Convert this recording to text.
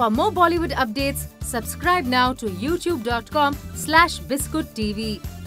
For more Bollywood updates, subscribe now to youtube.com slash biscuittv.